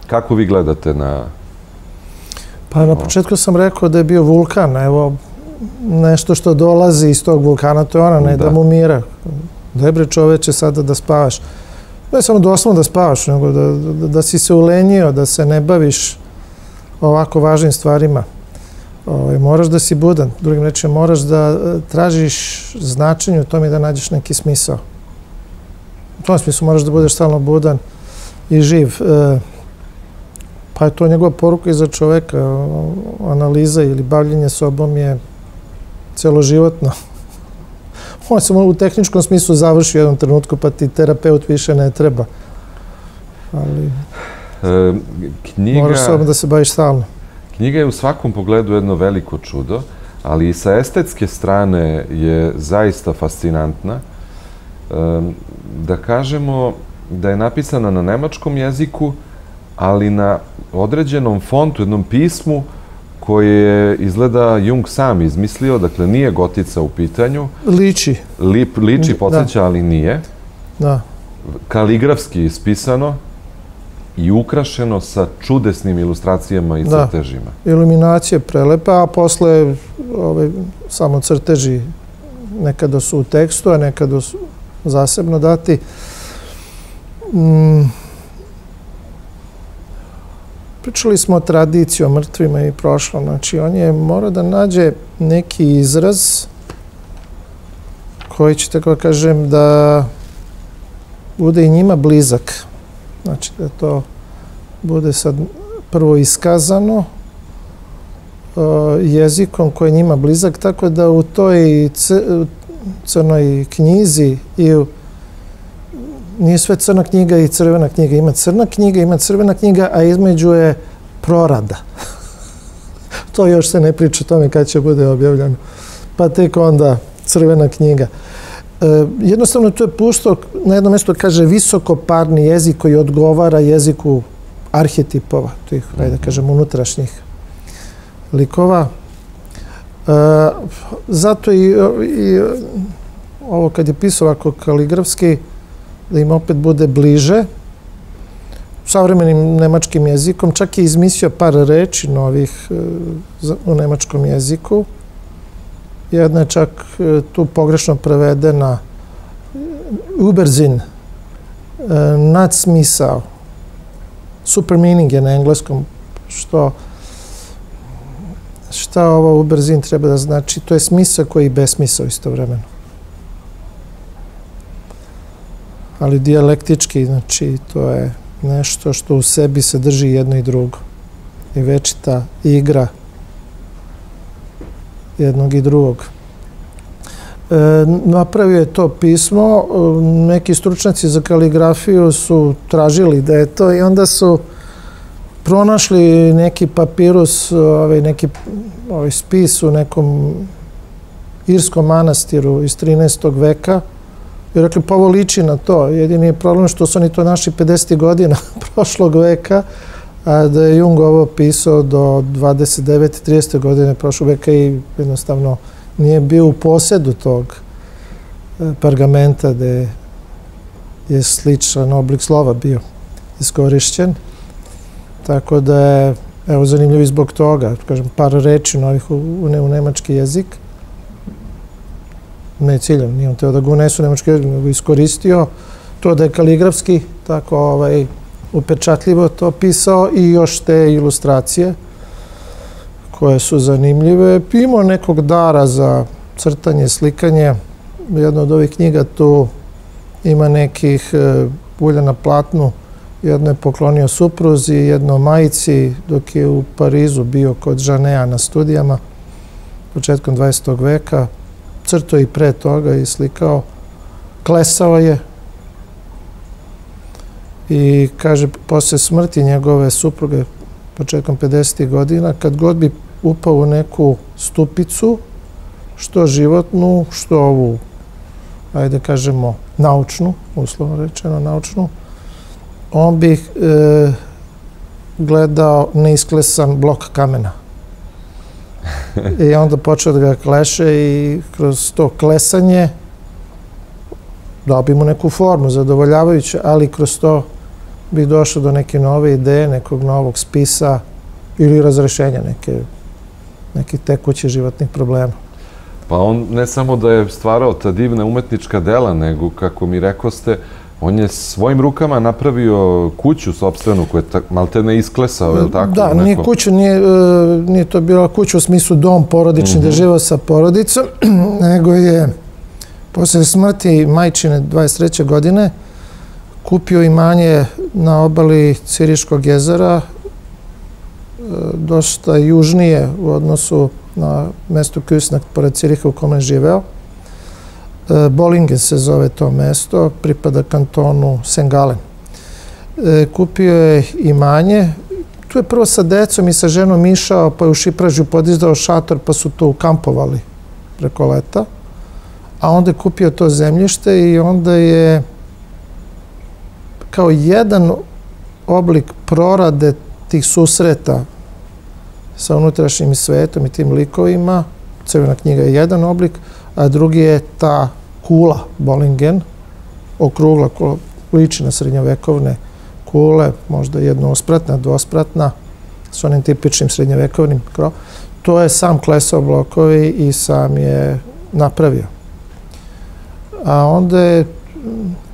kako vi gledate na... Pa na početku sam rekao da je bio vulkan, evo nešto što dolazi iz tog vulkana, to je ona, ne da, da mu mira. Dobre čoveče sada da spavaš. Ne samo doslovno da spavaš, nego da, da, da si se ulenjio, da se ne baviš ovako važnim stvarima. Ovaj, moraš da si budan. Drugim rečima, moraš da e, tražiš značenje u tom i da nađeš neki smisao. U tom smislu moraš da budeš stalno budan i živ. E, pa je to njegova poruka i za čoveka. Analiza ili bavljenje sobom je celoživotno. On se u tehničkom smislu završi u jednom trenutku, pa ti terapeut više ne treba. Ali... E, knjiga... Moraš sobom da se baviš stalno. Knjiga je u svakom pogledu jedno veliko čudo, ali i sa estetske strane je zaista fascinantna. Da kažemo da je napisana na nemačkom jeziku, ali na određenom fontu, jednom pismu, koje je izgleda Jung sam izmislio, dakle nije gotica u pitanju. Liči. Lip, liči, podsjeća, da. ali nije. Da. Kaligrafski ispisano i ukrašeno sa čudesnim ilustracijama i da. crtežima. Iluminacije prelepa, a posle ove, samo crteži nekada su u tekstu, a nekada su zasebno dati. Mm, Pričali smo o tradiciji, o mrtvima i prošlom. Znači, on je mora da nađe neki izraz koji će, tako da kažem, da bude i njima blizak. Znači, da to bude sad prvo iskazano uh, jezikom koji je njima blizak, tako da u toj crnoj knjizi i u nije sve crna knjiga i crvena knjiga. Ima crna knjiga, ima crvena knjiga, a između je prorada. [LAUGHS] to još se ne priča o tome kad će bude objavljeno. Pa tek onda crvena knjiga. E, jednostavno to je pusto, na jednom mjestu kaže visokoparni jezik koji odgovara jeziku arhetipova, tih, da kažem, unutrašnjih likova. E, zato i, i ovo kad je pisao ovako kaligrafski, da im opet bude bliže savremenim nemačkim jezikom. Čak je izmislio par reči novih e, u nemačkom jeziku. Jedna je čak e, tu pogrešno prevedena Uberzin, e, nadsmisao, super meaning je na engleskom, što šta ovo Uberzin treba da znači? To je smisao koji je besmisao istovremeno. Ali dijalektički, znači to je nešto što u sebi sadrži jedno i drugo. I večita igra jednog i drugog. E, napravio je to pismo, neki stručnjaci za kaligrafiju su tražili da je to i onda su pronašli neki papirus, ovaj, neki ovaj spis u nekom irskom manastiru iz 13. veka, I rekli, pa ovo liči na to. Jedini je problem što su oni to naši 50. godina [LAUGHS] prošlog veka, da je Jung ovo pisao do 29. 30. godine prošlog veka i jednostavno nije bio u posedu tog e, pergamenta gde je sličan oblik slova bio iskorišćen. Tako da je, evo, zanimljivo i zbog toga, kažem, par reči novih u, u, u nemački jezik ne ciljam, nije on teo da ga unesu nemački jezik, nego iskoristio to da je kaligrafski tako ovaj, upečatljivo to pisao i još te ilustracije koje su zanimljive. Imao nekog dara za crtanje, slikanje. Jedna od ovih knjiga tu ima nekih e, ulja na platnu. Jedno je poklonio supruzi, jedno majici dok je u Parizu bio kod Žanea na studijama početkom 20. veka crto i pre toga i slikao. Klesao je i kaže, posle smrti njegove supruge, početkom 50. godina, kad god bi upao u neku stupicu, što životnu, što ovu, ajde kažemo, naučnu, uslovno rečeno naučnu, on bi e, gledao neisklesan blok kamena. I onda počeo da ga kleše i kroz to klesanje dobimo neku formu zadovoljavajuću, ali kroz to bi došao do neke nove ideje, nekog novog spisa ili razrešenja neke, nekih tekućih životnih problema. Pa on ne samo da je stvarao ta divna umetnička dela, nego, kako mi rekoste, On je svojim rukama napravio kuću sobstvenu koju je malte ne isklesao, je li tako? Da, nije kuću, nije, e, nije to bila kuća u smislu dom porodični, mm -hmm. da živa sa porodicom, [CLEARS THROAT] nego je posle smrti majčine 23. godine kupio imanje na obali Ciriškog jezera, e, dosta južnije u odnosu na mesto Küsnak pored Ciriha u kome je živeo. E, Bolingen se zove to mesto, pripada kantonu Sengalen. E, kupio je imanje, tu je prvo sa decom i sa ženom išao, pa je u Šipražju podizdao šator, pa su tu kampovali preko leta. A onda je kupio to zemljište i onda je kao jedan oblik prorade tih susreta sa unutrašnjim svetom i tim likovima, crvena knjiga je jedan oblik, a drugi je ta kula Bolingen, okrugla, liči na srednjovekovne kule, možda jednospratna, dvospratna, s onim tipičnim srednjovekovnim krovom. To je sam klesao blokovi i sam je napravio. A onda je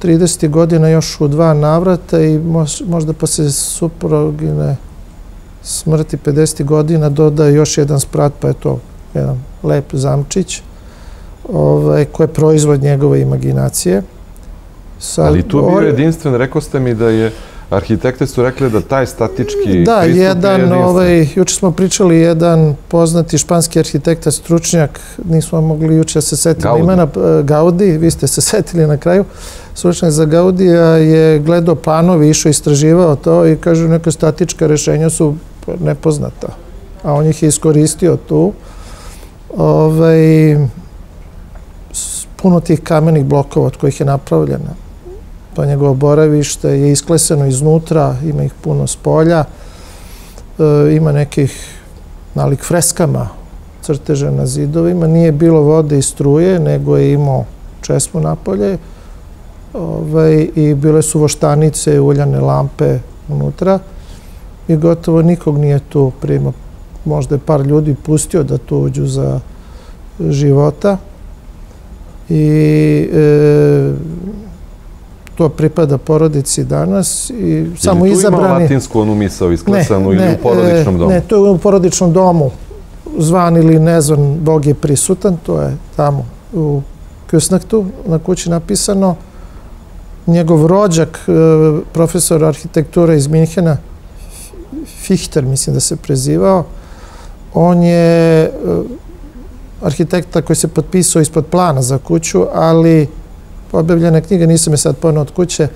30. godina još u dva navrata i možda posle suprogine smrti 50. godina doda još jedan sprat, pa je to jedan lep zamčić ovaj, koji je proizvod njegove imaginacije. Ali tu bio jedinstven, rekao ste mi da je Arhitekte su rekli da taj statički da, jedan, je ovaj, juče smo pričali, jedan poznati španski arhitekta, stručnjak, nismo mogli juče se setiti Gaudi. imena, e, Gaudi, vi ste se [LAUGHS] setili na kraju, stručnjak za Gaudija je gledao planovi, išao istraživao to i kaže neka statička rešenja su nepoznata. A on ih je iskoristio tu. Ovaj, puno tih kamenih blokova od kojih je napravljena to njegovo boravište je iskleseno iznutra, ima ih puno s polja, e, ima nekih nalik freskama crteža na zidovima, nije bilo vode i struje, nego je imao česmu napolje ovaj, i bile su voštanice, uljane lampe unutra. I gotovo nikog nije tu prima. Možda je par ljudi pustio da tu uđu za života i e, to pripada porodici danas i samo izabrani... Ili tu ima latinsku onu misao isklesanu ili u porodičnom e, domu? Ne, to je u porodičnom domu. Zvan ili nezvan, Bog je prisutan, to je tamo u Kjusnaktu na kući napisano. Njegov rođak, e, profesor arhitekture iz Minhena, Fichter, mislim da se prezivao, on je e, arhitekta koji se potpisao ispod plana za kuću, ali objavljena knjiga, nisam je sad ponao od kuće,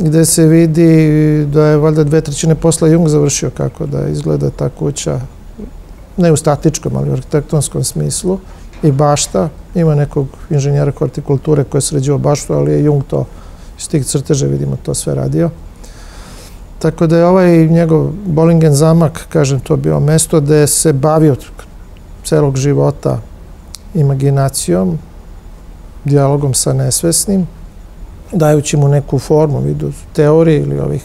gde se vidi da je valjda dve trećine posla Jung završio kako da izgleda ta kuća, ne u statičkom, ali u arhitektonskom smislu, i bašta. Ima nekog inženjera hortikulture koji je sređio baštu, ali je Jung to iz tih crteža, vidimo, to sve radio. Tako da je ovaj njegov Bolingen zamak, kažem, to bio mesto gde se bavio celog života imaginacijom, dijalogom sa nesvesnim, dajući mu neku formu, vidu teorije ili ovih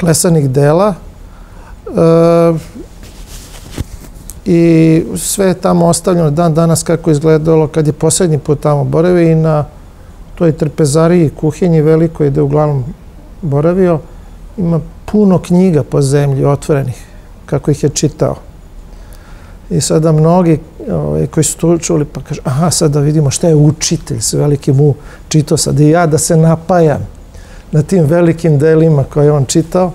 klesanih dela. E, I sve je tamo ostavljeno dan danas kako je izgledalo kad je poslednji put tamo boravio i na toj trpezariji, kuhinji velikoj gde uglavnom boravio, ima puno knjiga po zemlji otvorenih, kako ih je čitao. I sada mnogi ovaj, koji su to čuli pa kažu, aha, sad da vidimo šta je učitelj s velikim u čitao sad i ja da se napajam na tim velikim delima koje on čitao.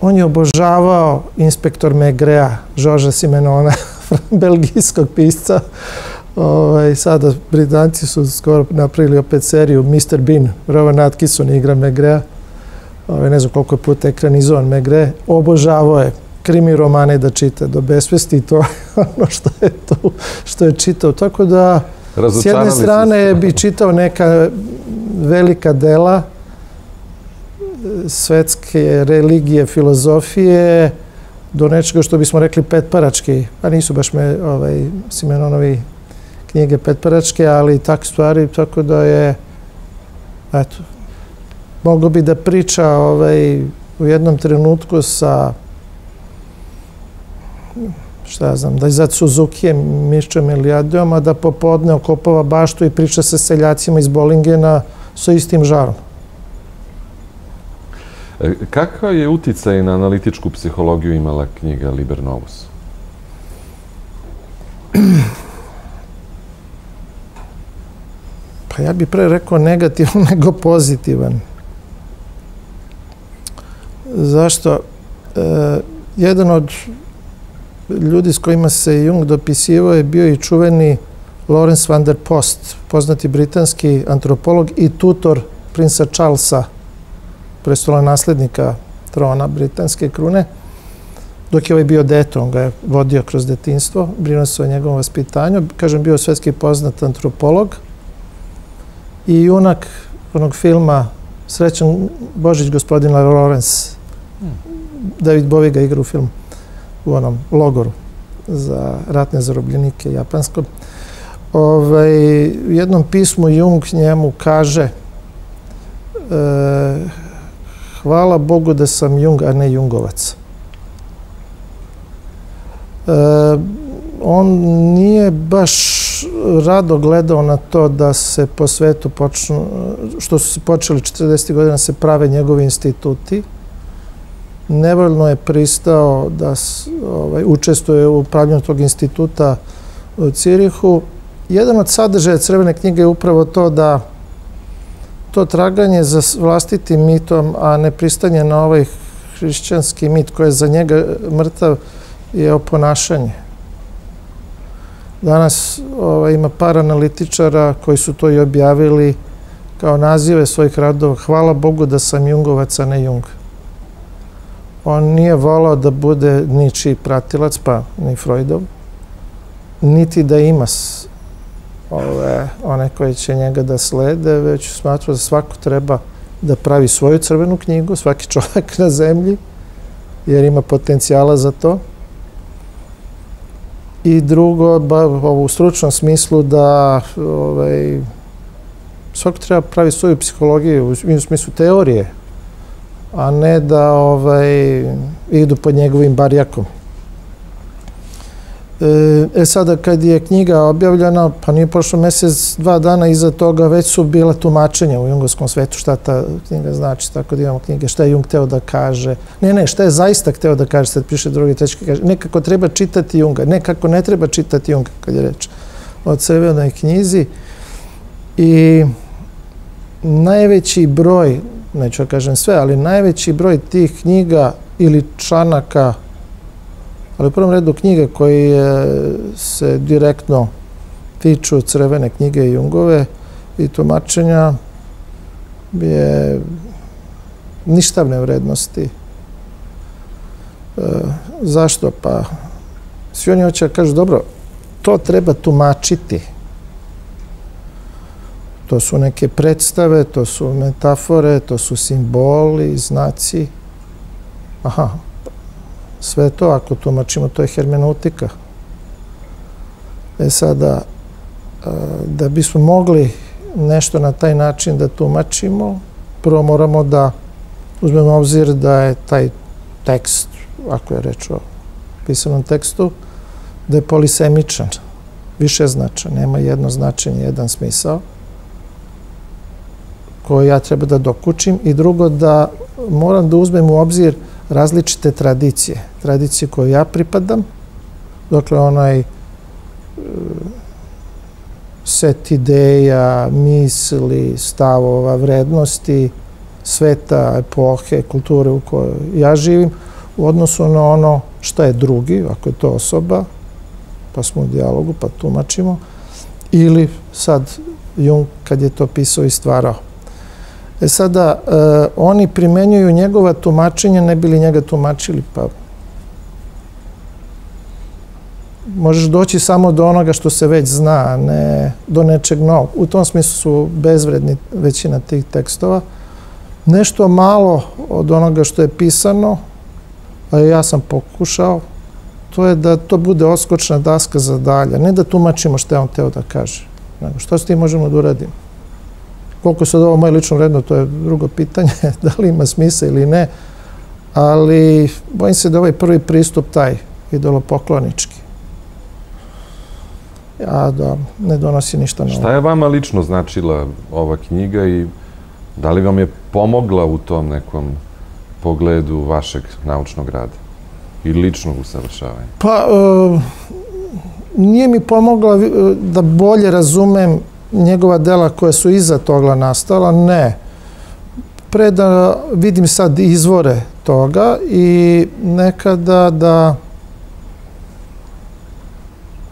On je obožavao inspektor Megrea, Žoža Simenona, [LAUGHS] belgijskog pisca. Ovaj, sada Britanci su skoro napravili opet seriju Mr. Bean, Rowan Atkinson igra Megrea. Ovaj, ne znam koliko je puta ekranizovan Megre. Obožavao je krimi romane da čita do besvesti, to je [LAUGHS] ono što je, to, što je čitao. Tako da, s jedne strane bi čitao neka velika dela svetske religije, filozofije, do nečega što bismo rekli petparački, pa nisu baš me ovaj, Simenonovi knjige petparačke, ali tak stvari, tako da je, eto, mogo bi da priča ovaj, u jednom trenutku sa šta ja znam, da je za Suzukijem, Mišćem Elijadijom, a da popodne okopava baštu i priča sa seljacima iz Bolingena sa istim žarom. E, kakav je uticaj na analitičku psihologiju imala knjiga Liber Novus? Pa ja bih pre rekao negativan [LAUGHS] nego pozitivan. Zašto? E, jedan od ljudi s kojima se Jung dopisivao je bio i čuveni Lawrence van der Post, poznati britanski antropolog i tutor princa Charlesa, prestola naslednika trona britanske krune. dok je ovaj bio dete, on ga je vodio kroz detinstvo, brinuo se o njegovom vaspitanju. Kažem, bio svetski poznat antropolog i junak onog filma Srećan Božić gospodina Lorenz. David Bowie ga igra u filmu u onom logoru za ratne zarobljenike japanskom. Ovaj, u jednom pismu Jung njemu kaže e, hvala Bogu da sam Jung, a ne Jungovac. E, on nije baš rado gledao na to da se po svetu počnu, što su se počeli 40. godina se prave njegovi instituti. Nevoljno je pristao da ovaj, učestvuje u upravljanju tog instituta u Cirihu. Jedan od sadržaja Crvene knjige je upravo to da to traganje za vlastitim mitom, a ne pristanje na ovaj hrišćanski mit koji je za njega mrtav, je oponašanje. Danas ovaj, ima par analitičara koji su to i objavili kao nazive svojih radova. Hvala Bogu da sam Jungovac, a ne Jung. On nije volao da bude ničiji pratilac, pa ni Freudov, niti da ima ove, one koji će njega da slede, već smatrao da svako treba da pravi svoju crvenu knjigu, svaki čovjek na zemlji, jer ima potencijala za to. I drugo, ba, u stručnom smislu da ovaj, svako treba pravi svoju psihologiju u smislu teorije, a ne da ovaj, idu pod njegovim barjakom. E, e sada kad je knjiga objavljena, pa nije prošlo mesec, dva dana iza toga već su bila tumačenja u jungoskom svetu šta ta knjiga znači, tako da imamo knjige šta je Jung teo da kaže. Ne, ne, šta je zaista hteo da kaže, sad piše drugi tečki, kaže, nekako treba čitati Junga, nekako ne treba čitati Junga, kad je reč o crvenoj knjizi. I najveći broj, neću da kažem sve, ali najveći broj tih knjiga ili članaka ali u prvom redu knjige koje se direktno tiču crvene knjige i Jungove i tumačenja je ništavne vrednosti. E, zašto? Pa svi oni hoće da kažu, dobro, to treba tumačiti. To su neke predstave, to su metafore, to su simboli, znaci. Aha, sve to, ako tumačimo, to je hermeneutika. E sada, da bismo mogli nešto na taj način da tumačimo, prvo moramo da uzmemo obzir da je taj tekst, ako je reč o pisanom tekstu, da je polisemičan, više značan, nema jedno značenje, jedan smisao, koji ja treba da dokučim i drugo da moram da uzmem u obzir različite tradicije. Tradicije koje ja pripadam, dakle onaj e, set ideja, misli, stavova, vrednosti, sveta, epohe, kulture u kojoj ja živim, u odnosu na ono šta je drugi, ako je to osoba, pa smo u dijalogu, pa tumačimo, ili sad Jung kad je to pisao i stvarao. E sada, e, oni primenjuju njegova tumačenja, ne bili njega tumačili, pa možeš doći samo do onoga što se već zna, ne do nečeg novog. U tom smislu su bezvredni većina tih tekstova. Nešto malo od onoga što je pisano, a ja sam pokušao, to je da to bude oskočna daska za dalje. Ne da tumačimo što je on teo da kaže, što s tim možemo da uradimo. Koliko sad ovo moje lično vredno, to je drugo pitanje, [LAUGHS] da li ima smisa ili ne, ali bojim se da ovaj prvi pristup taj idolopoklonički, a da ne donosi ništa novo. Šta je vama lično značila ova knjiga i da li vam je pomogla u tom nekom pogledu vašeg naučnog rada i ličnog usavršavanja? Pa, e, nije mi pomogla e, da bolje razumem njegova dela koja su iza toga nastala, ne. Pre da vidim sad izvore toga i nekada da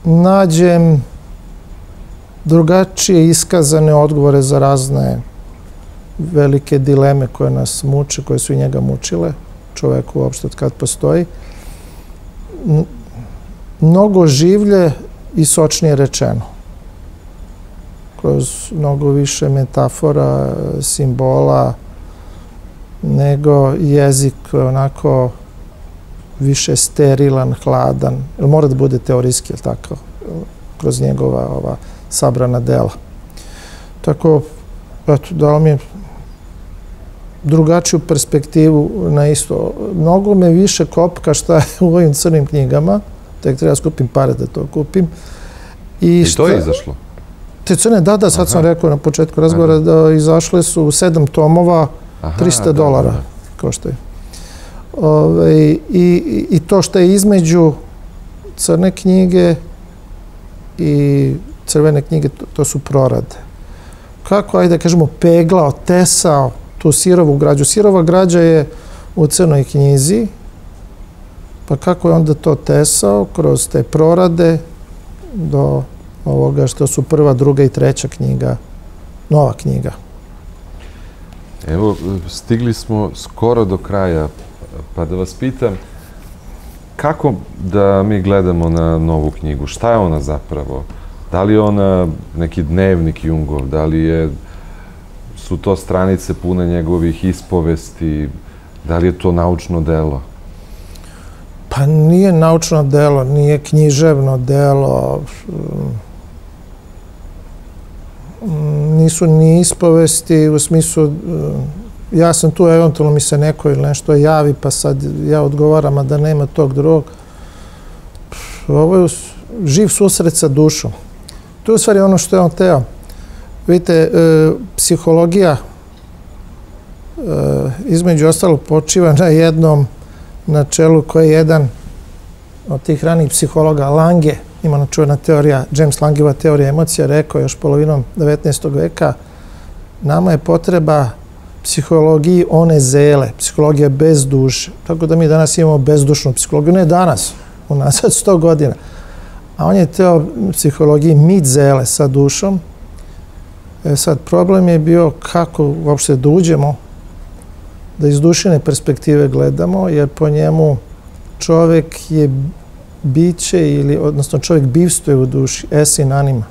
nađem drugačije iskazane odgovore za razne velike dileme koje nas muče, koje su i njega mučile, čoveku uopšte od kad postoji. mnogo življe i sočnije rečeno. Kroz mnogo više metafora, simbola, nego jezik onako više sterilan, hladan. Mora da bude teorijski, ili tako? Kroz njegova ova sabrana dela. Tako, eto, dao mi je drugačiju perspektivu na isto. Mnogo me više kopka šta je u ovim crnim knjigama, tek treba da skupim pare da to kupim. I, I to je izašlo? Te crne, da, da, sad Aha. sam rekao na početku razgovora da izašle su sedam tomova, Aha, 300 da, dolara da, da. koštaju. Ove, i, I to što je između crne knjige i crvene knjige, to, to su prorade. Kako, ajde da kažemo, peglao, tesao tu sirovu građu. Sirova građa je u crnoj knjizi, pa kako je onda to tesao kroz te prorade do ovoga što su prva, druga i treća knjiga, nova knjiga. Evo, stigli smo skoro do kraja, pa da vas pitam, kako da mi gledamo na novu knjigu? Šta je ona zapravo? Da li je ona neki dnevnik Jungov? Da li je, su to stranice pune njegovih ispovesti? Da li je to naučno delo? Pa nije naučno delo, nije književno delo. Nisu ni ispovesti u smislu ja sam tu, eventualno mi se neko ili nešto javi, pa sad ja odgovaram, a da nema tog drugog. Ovo je živ susret sa dušom. To je u stvari ono što je on teo. Vidite, e, psihologija e, između ostalog počiva na jednom načelu koje je jedan od tih ranih psihologa, Lange, ima čuvena teorija, James Langeva teorija emocija, rekao još polovinom 19. veka, nama je potreba psihologiji one zele, psihologija bez duše. Tako da mi danas imamo bezdušnu psihologiju, ne danas, unazad 100 godina. A on je teo psihologiji mit zele sa dušom. E sad, problem je bio kako uopšte da uđemo, da iz dušine perspektive gledamo, jer po njemu čovek je biće ili, odnosno čovjek bivstuje u duši, es in anima,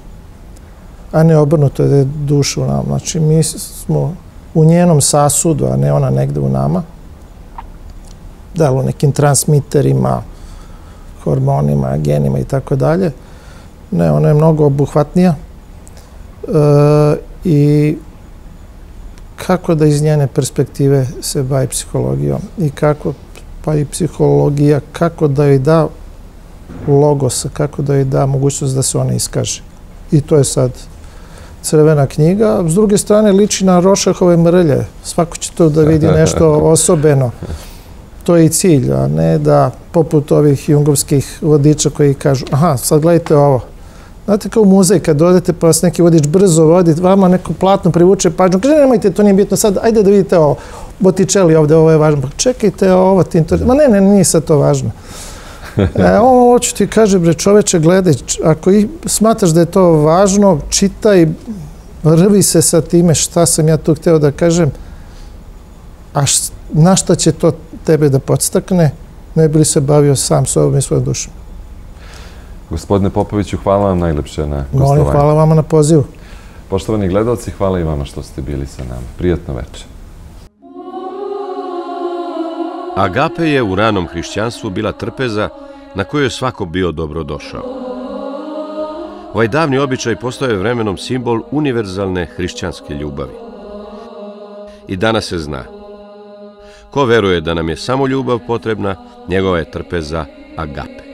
a ne obrnuto je da je duša u nama. Znači, mi smo u njenom sasudu, a ne ona negde u nama. Da li u nekim transmiterima, hormonima, genima i tako dalje. Ne, ona je mnogo obuhvatnija. E, I kako da iz njene perspektive se bavi psihologijom i kako, pa i psihologija, kako da joj da logosa, kako da joj da mogućnost da se ona iskaže. I to je sad crvena knjiga. S druge strane, liči na Rošahove mrlje. Svako će to da vidi [LAUGHS] nešto osobeno. To je i cilj, a ne da poput ovih jungovskih vodiča koji kažu aha, sad gledajte ovo. Znate kao u muzej, kad odete pa vas neki vodič brzo vodi, vama neko platno privuče pažnju, kaže nemojte, to nije bitno, sad ajde da vidite ovo. Botičeli ovde, ovo je važno. Pa čekajte, ovo ti Ma ne, ne, nije sad to važno. [LAUGHS] E, ovo hoću ti kaže, bre, čoveče, gledaj, ako i smatraš da je to važno, čitaj, rvi se sa time šta sam ja tu hteo da kažem, a š, na šta će to tebe da podstakne, ne bi li se bavio sam sobom i svojom dušom. Gospodine Popoviću, hvala vam najlepše na gostovanju. Molim, hvala vama na pozivu. Poštovani gledalci, hvala i vama što ste bili sa nama. Prijatno večer. Agape je u ranom hrišćanstvu bila trpeza na kojoj je svako bio dobrodošao. Ovaj davni običaj postoje vremenom simbol univerzalne hrišćanske ljubavi. I danas se zna. Ko veruje da nam je samo ljubav potrebna, njegova je trpeza agape.